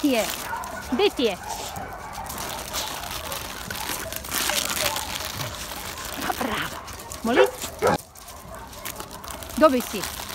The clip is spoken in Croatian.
ti je? Gdje ti je? Bravo. Moli. Dobij si.